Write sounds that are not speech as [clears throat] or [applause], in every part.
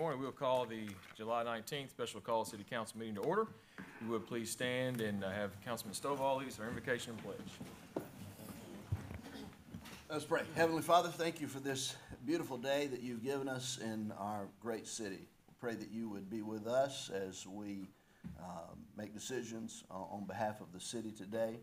morning, we'll call the July nineteenth special call city council meeting to order. You would please stand and uh, have Councilman Stovall lead our invocation and pledge. Let's pray. Heavenly Father, thank you for this beautiful day that you've given us in our great city. Pray that you would be with us as we um, make decisions on on behalf of the city today.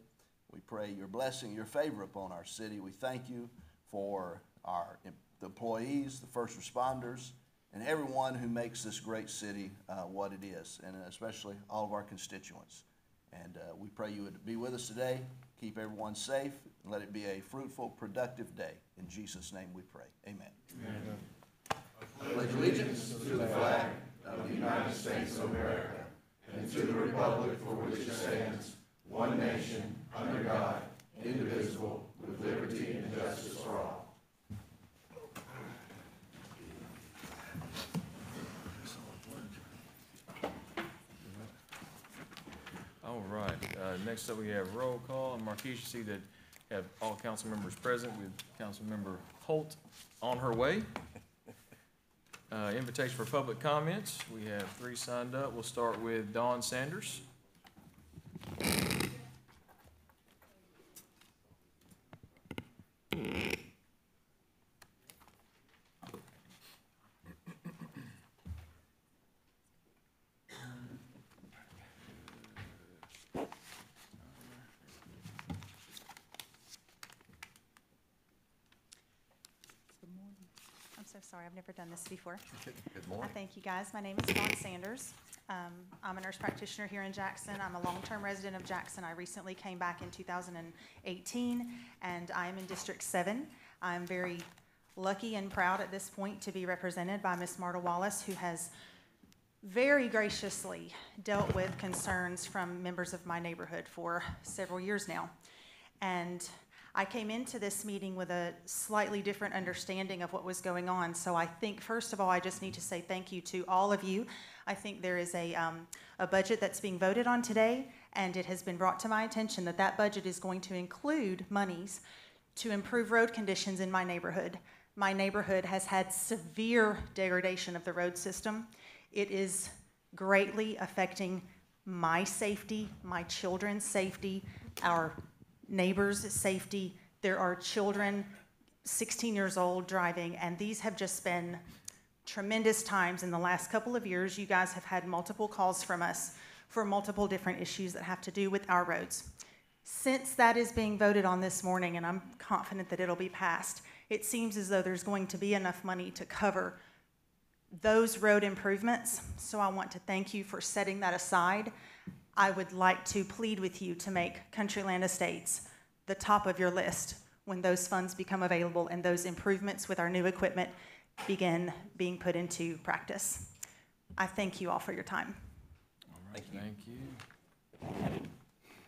We pray your blessing, your favor upon our city. We thank you for our the employees, the first responders, and everyone who makes this great city uh, what it is, and especially all of our constituents. And uh, we pray you would be with us today, keep everyone safe, and let it be a fruitful, productive day. In Jesus' name we pray. Amen. I Pledge allegiance to the flag of the United States of America and to the republic for which it stands, one nation, under God, indivisible, with liberty and justice for. All right, uh, next up we have roll call, and Marquise, you see that have all council members present with Councilmember Holt on her way. [laughs] Uh, invitation for public comments, we have three signed up, we'll start with Dawn Sanders. [laughs] so sorry, I've never done this before. [laughs] Good morning. I thank you, guys. My name is Dawn Sanders. Um, I'm a nurse practitioner here in Jackson. I'm a long-term resident of Jackson. I recently came back in 2018, and I am in District 7. I'm very lucky and proud at this point to be represented by Miss Marta Wallace, who has very graciously dealt with concerns from members of my neighborhood for several years now. And I came into this meeting with a slightly different understanding of what was going on. So I think, first of all, I just need to say thank you to all of you. I think there is a, um, a budget that's being voted on today, and it has been brought to my attention that that budget is going to include monies to improve road conditions in my neighborhood. My neighborhood has had severe degradation of the road system. It is greatly affecting my safety, my children's safety, our neighbors' safety. There are children 16 years old driving, and these have just been tremendous times in the last couple of years. You guys have had multiple calls from us for multiple different issues that have to do with our roads. Since that is being voted on this morning, and I'm confident that it'll be passed, it seems as though there's going to be enough money to cover those road improvements. So I want to thank you for setting that aside. I would like to plead with you to make Countryland Estates the top of your list when those funds become available and those improvements with our new equipment begin being put into practice. I thank you all for your time. All right, thank you.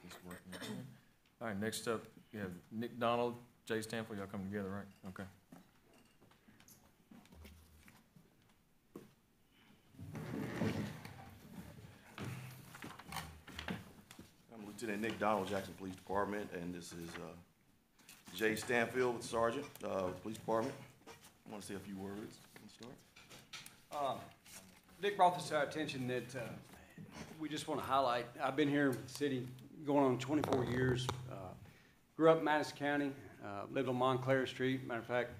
It's working. All right, next up, you have Nick Donald, Jay Stanfield, y'all come together, right? Okay. Lieutenant Nick Donald, Jackson Police Department, and this is uh, Jay Stanfield with Sergeant, uh, with the Police Department. I want to say a few words. Let's start. Dick brought this to our attention that uh, we just want to highlight, I've been here in the city going on 24 years. uh, Grew up in Madison County, uh, lived on Montclair Street. Matter of fact,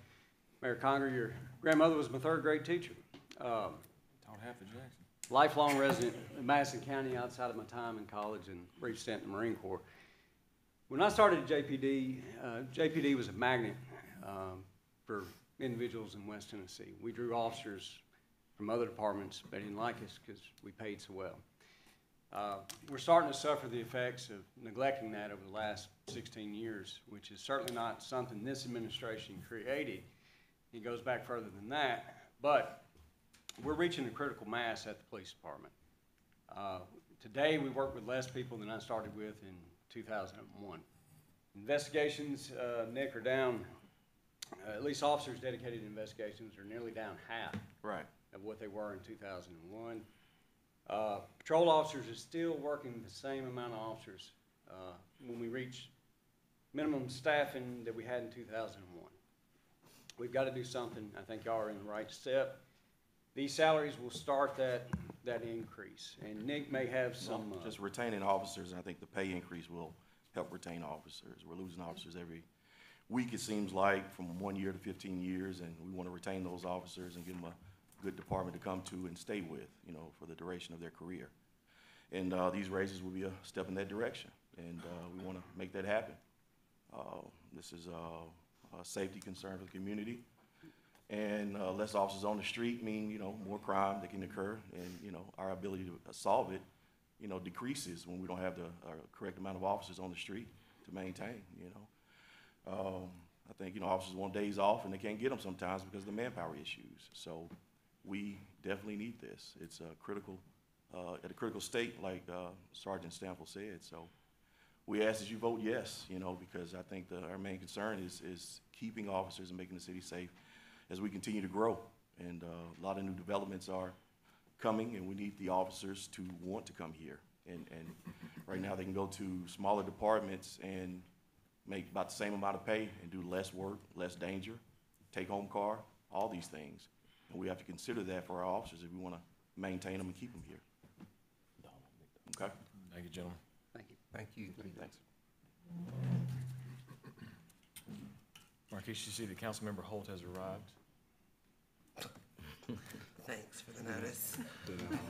Mayor Conger, your grandmother was my third grade teacher. Um, Taught half of Jackson. Lifelong resident of Madison County outside of my time in college and brief stint in the Marine Corps. When I started at JPD, uh, JPD was a magnet um, for individuals in West Tennessee. We drew officers from other departments, but they didn't like us because we paid so well. Uh, We're starting to suffer the effects of neglecting that over the last 16 years, which is certainly not something this administration created. It goes back further than that, but we're reaching a critical mass at the police department. Uh, Today, we work with less people than I started with in 2001. Investigations, uh, Nick, are down, uh, at least officers dedicated to investigations are nearly down half Right. of what they were in 2001. Uh, Patrol officers are still working the same amount of officers uh, when we reach minimum staffing that we had in 2001. We've got to do something. I think y'all are in the right step. These salaries will start that, that increase. And Nick may have some, uh, Just retaining officers, and I think the pay increase will help retain officers. We're losing officers every week, it seems like, from one year to fifteen years, and we want to retain those officers and give them a good department to come to and stay with, you know, for the duration of their career. And, uh, these raises will be a step in that direction, and, uh, we want to make that happen. Uh, this is, uh, a safety concern for the community. And uh, less officers on the street mean, you know, more crime that can occur, and, you know, our ability to solve it, you know, decreases when we don't have the uh, correct amount of officers on the street to maintain, you know. Um, I think, you know, officers want days off, and they can't get them sometimes because of the manpower issues. So we definitely need this. It's a critical, uh, at a critical state, like uh, Sergeant Stanfield said, so we ask that you vote yes, you know, because I think the, our main concern is, is keeping officers and making the city safe as we continue to grow. And, uh, a lot of new developments are coming, and we need the officers to want to come here. And, and right now, they can go to smaller departments and make about the same amount of pay and do less work, less danger, take-home car, all these things. And we have to consider that for our officers if we wanna maintain them and keep them here. Okay? Thank you, gentlemen. thank you. Thank you. Thanks. Marquise, you see that Councilmember Holt has arrived. Thanks for the notice.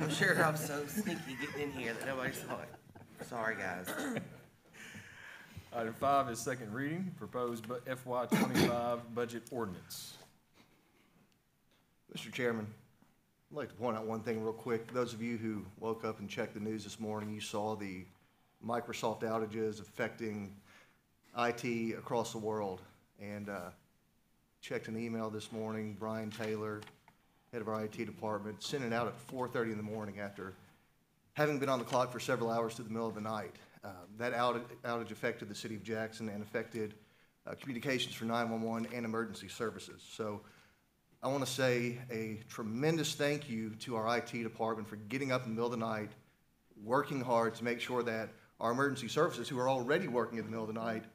I'm sure I'm so sneaky getting in here that nobody saw it. Sorry, guys. [clears throat] Item five is second reading, proposed bu- FY twenty-five budget ordinance. Mr. Chairman, I'd like to point out one thing real quick. Those of you who woke up and checked the news this morning, you saw the Microsoft outages affecting IT across the world. And uh, checked an email this morning, Brian Taylor, head of our IT department, sent it out at 4:30 in the morning after having been on the clock for several hours to the middle of the night. Uh, That outage outage affected the city of Jackson and affected uh, communications for 911 and emergency services. So I want to say a tremendous thank you to our IT department for getting up in the middle of the night, working hard to make sure that our emergency services, who are already working in the middle of the night,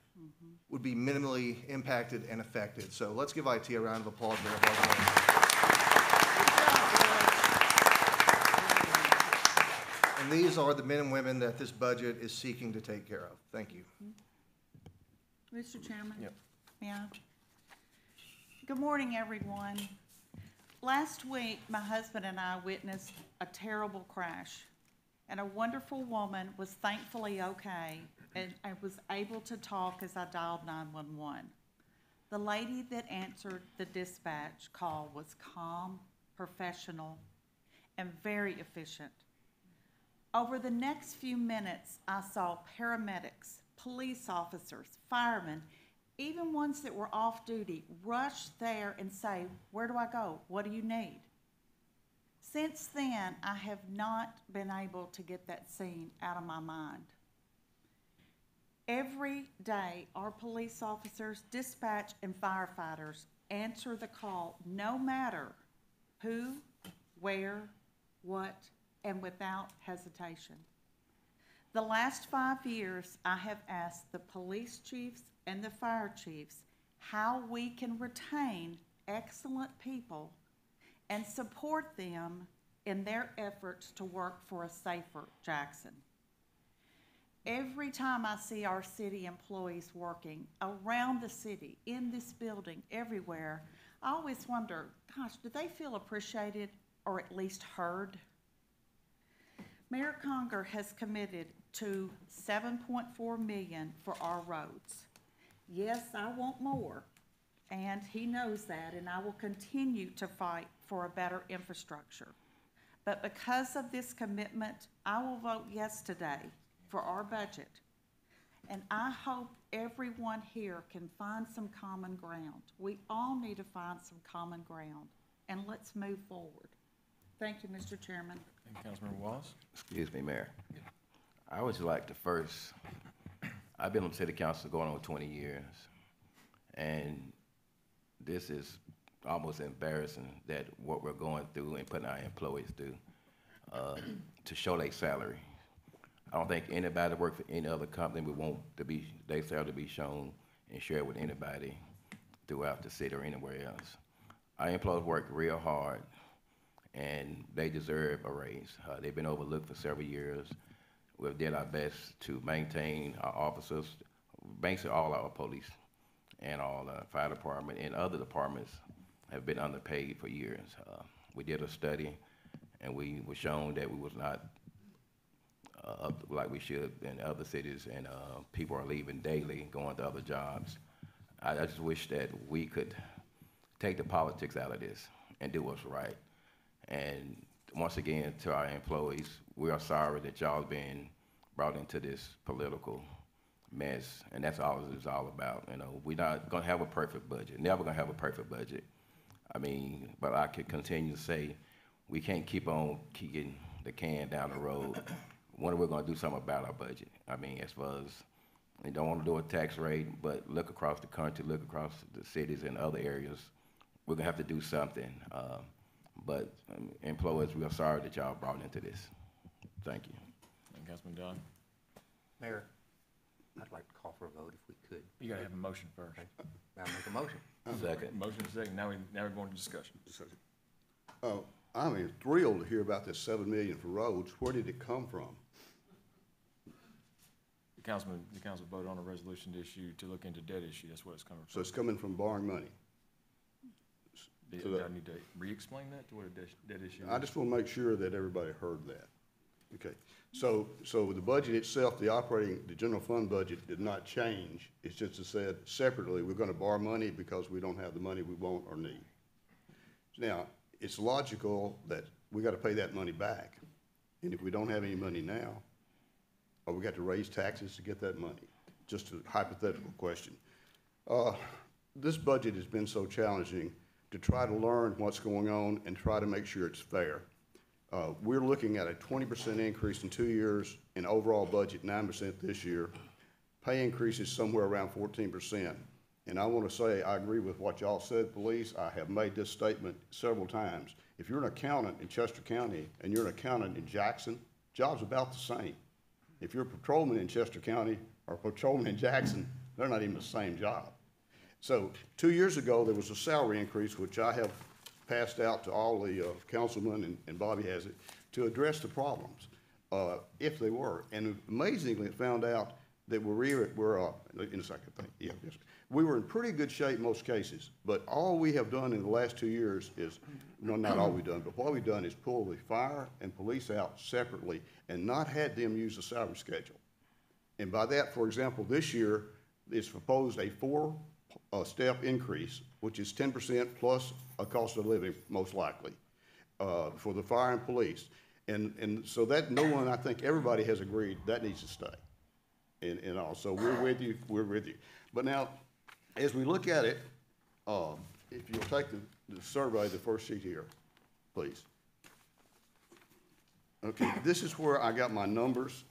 would be minimally impacted and affected. So let's give IT a round of applause for their hard work. And these are the men and women that this budget is seeking to take care of. Thank you. Mr. Chairman? Yep. May I? Good morning, everyone. Last week, my husband and I witnessed a terrible crash, and a wonderful woman was thankfully okay, and I was able to talk as I dialed 911. The lady that answered the dispatch call was calm, professional, and very efficient. Over the next few minutes, I saw paramedics, police officers, firemen, even ones that were off duty, rush there and say, Where do I go? What do you need? Since then, I have not been able to get that scene out of my mind. Every day, our police officers, dispatch, and firefighters answer the call, no matter who, where, what, and without hesitation. The last five years, I have asked the police chiefs and the fire chiefs how we can retain excellent people and support them in their efforts to work for a safer Jackson. Every time I see our city employees working around the city, in this building, everywhere, I always wonder, gosh, do they feel appreciated or at least heard? Mayor Conger has committed to seven point four million for our roads. Yes, I want more, and he knows that, and I will continue to fight for a better infrastructure. But because of this commitment, I will vote yes today for our budget. And I hope everyone here can find some common ground. We all need to find some common ground, and let's move forward. Thank you, Mr. Chairman. Thank Councilmember Wallace. Excuse me, Mayor. I would like to first, I've been on city council going on twenty years, and this is almost embarrassing that what we're going through and putting our employees through, uh, to show their salary. I don't think anybody work for any other company would want to be, their salary to be shown and shared with anybody throughout the city or anywhere else. Our employees work real hard, and they deserve a raise. Uh, they've been overlooked for several years. We've did our best to maintain our officers, basically all our police and all the fire department and other departments have been underpaid for years. Uh, we did a study, and we were shown that we was not uh, up like we should in other cities, and uh, people are leaving daily, going to other jobs. I, I just wish that we could take the politics out of this and do what's right. And once again, to our employees, we are sorry that y'all been brought into this political mess, and that's all it's all about. You know, we're not gonna have a perfect budget, never gonna have a perfect budget. I mean, but I could continue to say, we can't keep on kicking the can down the road. When are we gonna do something about our budget? I mean, as far as, we don't wanna do a tax rate, but look across the country, look across the cities and other areas. We're gonna have to do something. Uh, but um, employers, we are sorry that y'all brought into this. Thank you. And Councilman Dunn, Mayor, I'd like to call for a vote if we could. you gotta have a motion first. I'll make a motion. [laughs] Second. Motion is second, now we, now we're going to discussion. Oh, I mean, thrilled to hear about this seven million for roads. Where did it come from? The councilman, the council voted on a resolution to issue, to look into debt issue, that's what it's coming from. So it's coming from borrowing money. Do so that- I need to re-explain that, to what a debt, debt issue I is? just want to make sure that everybody heard that. Okay, so, so the budget itself, the operating, the general fund budget did not change. It's just it said separately, we're going to borrow money because we don't have the money we want or need. Now, it's logical that we got to pay that money back. And if we don't have any money now, or we got to raise taxes to get that money? Just a hypothetical question. Uh, This budget has been so challenging to try to learn what's going on and try to make sure it's fair. Uh, We're looking at a twenty percent increase in two years, in overall budget, nine percent this year. Pay increases somewhere around fourteen percent. And I want to say, I agree with what y'all said, police. I have made this statement several times. If you're an accountant in Chester County and you're an accountant in Jackson, job's about the same. If you're a patrolman in Chester County or a patrolman in Jackson, they're not even the same job. So, two years ago, there was a salary increase, which I have passed out to all the uh, councilmen, and- and Bobby has it, to address the problems, uh, if they were. And amazingly, it found out that we're, we're, uh, in a second, thank, yeah, yes. We were in pretty good shape most cases, but all we have done in the last two years is, no, not all we've done, but what we've done is pull the fire and police out separately and not had them use the salary schedule. And by that, for example, this year, it's proposed a four, uh, step increase, which is ten percent plus a cost of living, most likely, uh, for the fire and police. And, and so that, no one, I think everybody has agreed that needs to stay. And, and also, we're with you, we're with you. But now, as we look at it, um, if you'll take the, the survey, the first sheet here, please. Okay, this is where I got my numbers.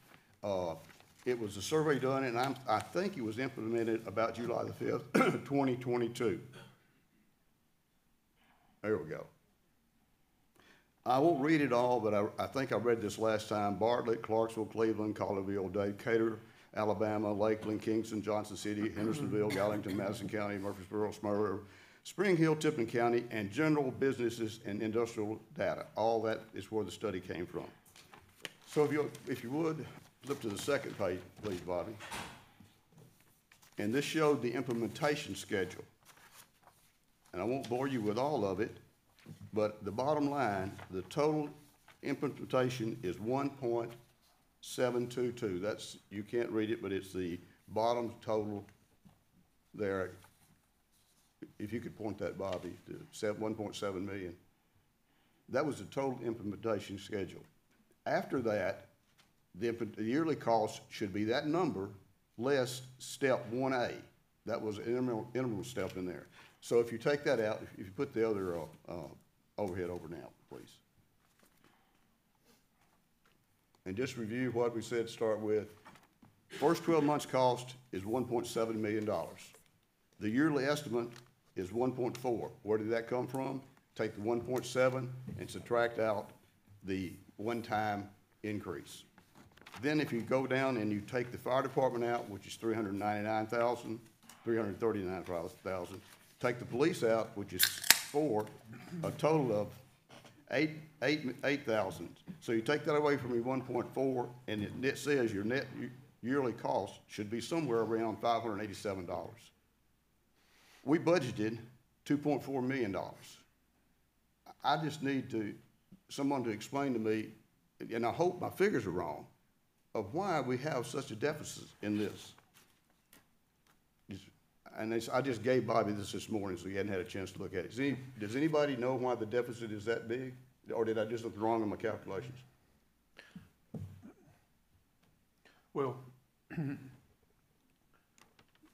Uh, It was a survey done, and I'm, I think it was implemented about July the fifth, [clears throat] twenty twenty-two. There we go. I won't read it all, but I, I think I read this last time. Bartlett, Clarksville, Cleveland, Collierville, Decatur, Alabama, Lakeland, Kingston, Johnson City, Hendersonville, Gallatin, Madison County, Murfreesboro, Smyrna, Spring Hill, Tipton County, and general businesses and industrial data. All that is where the study came from. So if you, if you would, flip to the second page, please, Bobby. And this showed the implementation schedule. And I won't bore you with all of it, but the bottom line, the total implementation is one point seven two two. That's, you can't read it, but it's the bottom total there. If you could point that, Bobby, to one point seven million. That was the total implementation schedule. After that, the yearly cost should be that number less step one A. That was an interval, interval step in there. So if you take that out, if you put the other, uh, uh, overhead over now, please. And just review what we said, to start with. First twelve months cost is one point seven million dollars. The yearly estimate is one point four. Where did that come from? Take the one point seven and subtract out the one-time increase. Then if you go down and you take the fire department out, which is three hundred ninety-nine thousand, three hundred thirty-nine thousand, take the police out, which is four, a total of eight, eight, eight thousand. So you take that away from your one point four, and it, it says your net yearly cost should be somewhere around five hundred eighty-seven dollars. We budgeted two point four million dollars. I just need to, someone to explain to me, and I hope my figures are wrong, of why we have such a deficit in this. And it's, I just gave Bobby this this morning, so he hadn't had a chance to look at it. Does any, does anybody know why the deficit is that big? Or did I just look wrong in my calculations? Well, [clears throat]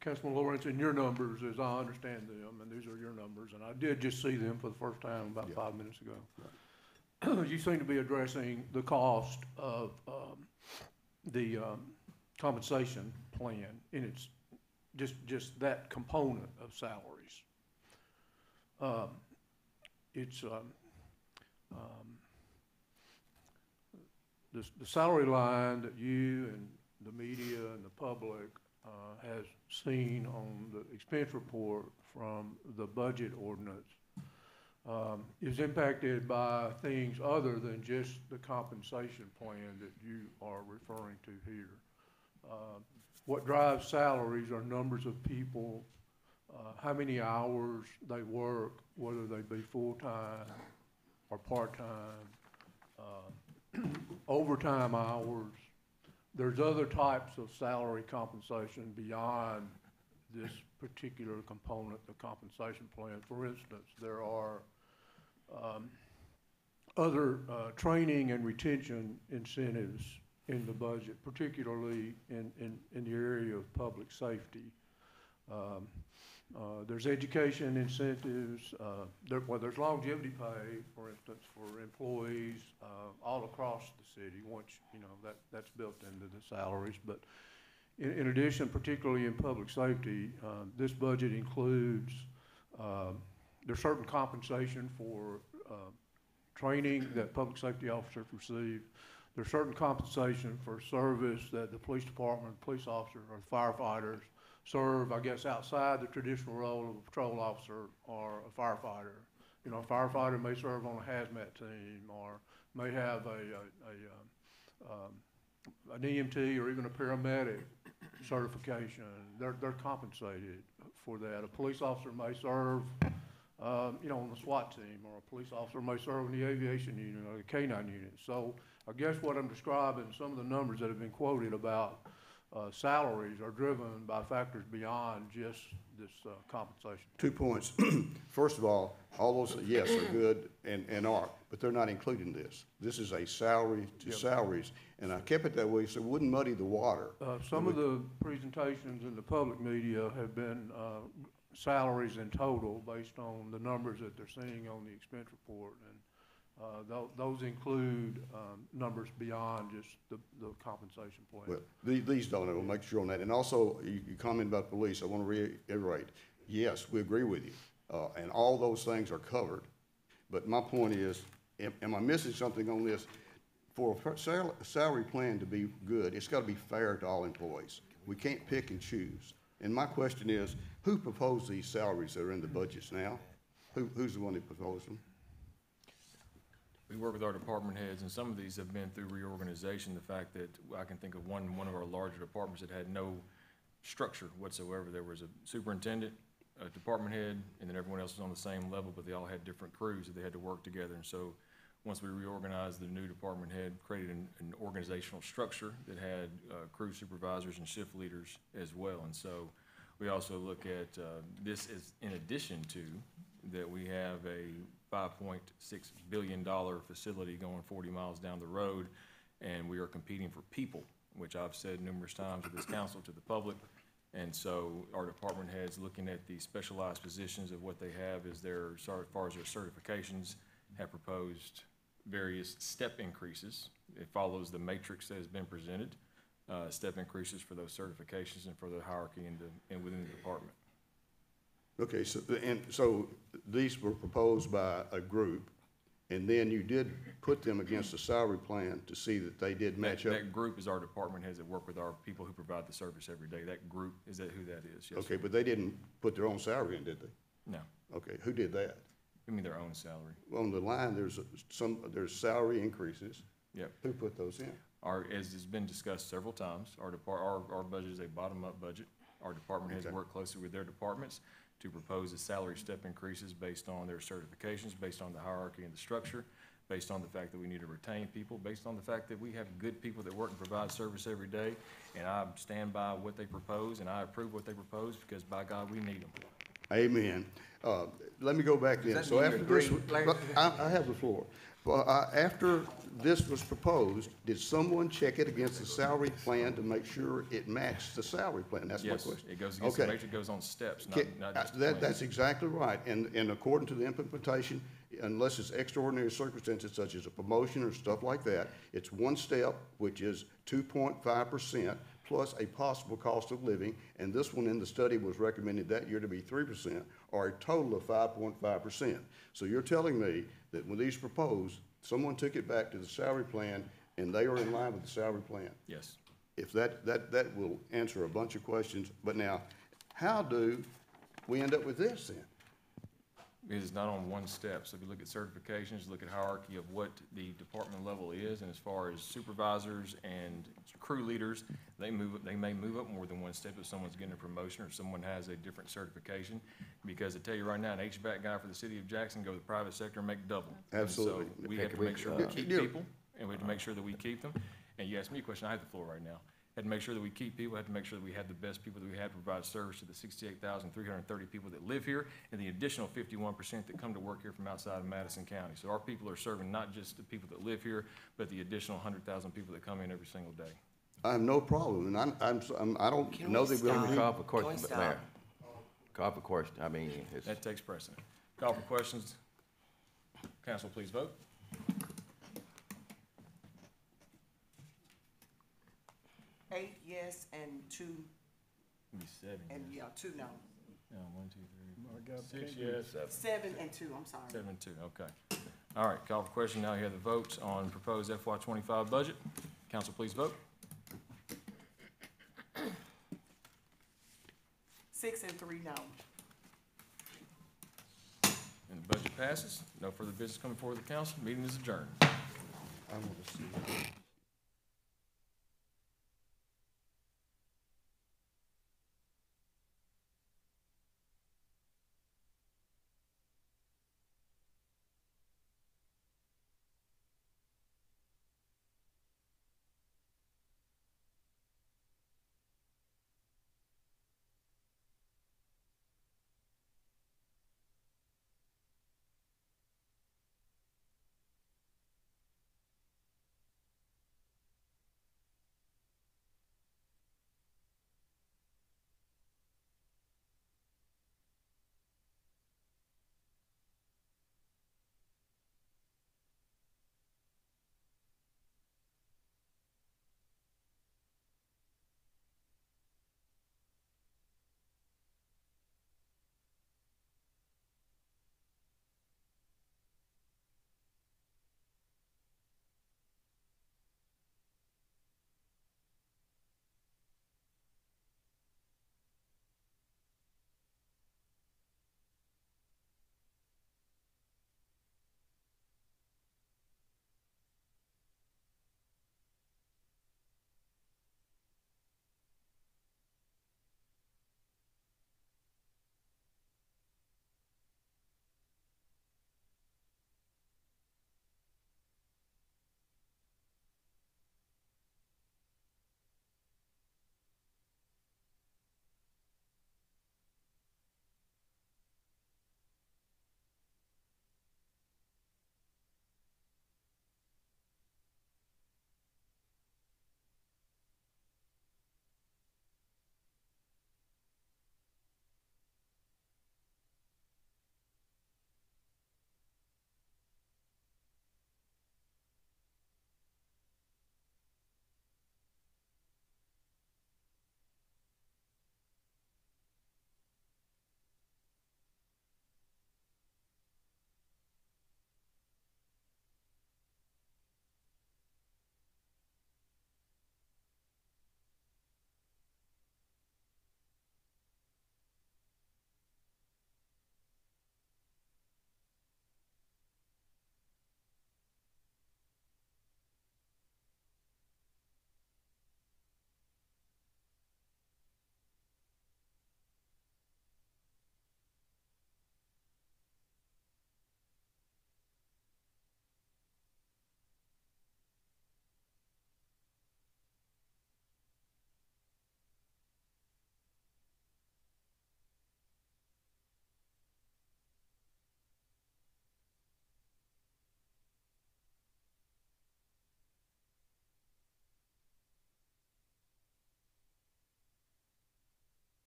Councilman Lawrence, in your numbers, as I understand them, and these are your numbers, and I did just see them for the first time about five minutes ago. [clears throat] You seem to be addressing the cost of, um, the, um, compensation plan in its, just, just that component of salaries. Um, it's, um, um, the, the salary line that you and the media and the public, uh, has seen on the expense report from the budget ordinance, um, is impacted by things other than just the compensation plan that you are referring to here. Uh, What drives salaries are numbers of people, uh, how many hours they work, whether they be full-time or part-time, uh, [clears throat] overtime hours. There's other types of salary compensation beyond this particular component, the compensation plan. For instance, there are um, other uh, training and retention incentives in the budget, particularly in, in, in the area of public safety. Um, uh, There's education incentives, uh, there, well, there's longevity pay, for instance, for employees uh, all across the city, once, you know, that, that's built into the salaries. But in, in addition, particularly in public safety, uh, this budget includes, um, there's certain compensation for uh, training that public safety officers receive. There's certain compensation for service that the police department, police officers, or firefighters serve, I guess, outside the traditional role of a patrol officer or a firefighter. You know, a firefighter may serve on a hazmat team or may have a, a, a, um, an EMT or even a paramedic certification. They're, they're compensated for that. A police officer may serve, um, you know, on the SWAT team, or a police officer may serve in the aviation unit or the K-9 unit. So I guess what I'm describing, some of the numbers that have been quoted about uh, salaries are driven by factors beyond just this uh, compensation. Two points. [clears throat] First of all, all those, yes, are good and, and are, but they're not included in this. This is a salary to Yep. salaries, and I kept it that way so it wouldn't muddy the water. Uh, Some of the presentations in the public media have been uh, salaries in total based on the numbers that they're seeing on the expense report. And uh, tho- those include um, numbers beyond just the the compensation plan. Well, the- these don't, I'll make sure on that. And also, you, you comment about police, I want to reiterate, yes, we agree with you. Uh, and all those things are covered. But my point is, am, am I missing something on this? For a sal- salary plan to be good, it's got to be fair to all employees. We can't pick and choose. And my question is, who proposed these salaries that are in the budgets now? Who, who's the one that proposed them? We work with our department heads, and some of these have been through reorganization, the fact that I can think of one, one of our larger departments that had no structure whatsoever. There was a superintendent, a department head, and then everyone else was on the same level, but they all had different crews that they had to work together. And so, once we reorganized, the new department head created an, an organizational structure that had, uh, crew supervisors and shift leaders as well. And so, we also look at, uh, this is in addition to, that we have a five point six billion dollar facility going forty miles down the road, and we are competing for people, which I've said numerous times to this council, to the public. And so our department heads, looking at the specialized positions of what they have as their, as far as their certifications, have proposed various step increases. It follows the matrix that has been presented, uh, step increases for those certifications and for the hierarchy in the, and within the department. Okay, so, and, so these were proposed by a group, and then you did put them against a salary plan to see that they did match That, up? that group is our department heads that work with our people who provide the service every day. That group, is that who that is? Yes, sir. Okay, but they didn't put their own salary in, did they? No. Okay, who did that? I mean, their own salary. On the line, there's some, there's salary increases. Yep. Who put those in? Our, as has been discussed several times, our depart, our, our budget is a bottom-up budget. Our department has Okay. worked closely with their departments to propose the salary step increases based on their certifications, based on the hierarchy and the structure, based on the fact that we need to retain people, based on the fact that we have good people that work and provide service every day. And I stand by what they propose, and I approve what they propose, because by God, we need them. Amen. Uh, Let me go back then. that So after you this, agree, Larry? but I, I have the floor. Well, uh, after this was proposed, did someone check it against the salary plan to make sure it matched the salary plan? That's my Yes, question. it goes against the Okay. it goes on steps, not, not uh, just That, that's exactly right, and, and according to the implementation, unless it's extraordinary circumstances such as a promotion or stuff like that, it's one step, which is two point five percent plus a possible cost of living, and this one in the study was recommended that year to be three percent, or a total of five point five percent. So you're telling me that when these proposed, someone took it back to the salary plan, and they are in line with the salary plan? Yes. if that, that, that will answer a bunch of questions. But now, how do we end up with this then? It is not on one step. So if you look at certifications, look at hierarchy of what the department level is, and as far as supervisors and crew leaders, they move, they may move up more than one step if someone's getting a promotion or someone has a different certification. Because I tell you right now, an HVAC guy for the city of Jackson go to the private sector and make double. And Absolutely. So we have to make sure we keep people, and we have to make sure that we keep them. And you asked me a question, I have the floor right now. Had to make sure that we keep people, had to make sure that we had the best people that we had to provide service to the sixty-eight thousand, three hundred and thirty people that live here, and the additional fifty-one percent that come to work here from outside of Madison County. So our people are serving not just the people that live here, but the additional hundred thousand people that come in every single day. I have no problem, and I'm, I'm, I'm- I don't Can know we that we're stop? gonna Call for Can we question, but stop? Mayor. Call for question, I mean, it's, That takes precedent. Call for questions. Council, please vote. Eight yes and two, Be seven. and yeah, two no. No, one, two, three, six yes, Seven and two, I'm sorry. seven, two, okay. All right, call for question. Now you have the votes on proposed FY twenty-five budget. Council, please vote. Six and three no. And the budget passes. No further business coming before the council. Meeting is adjourned. I'm gonna see.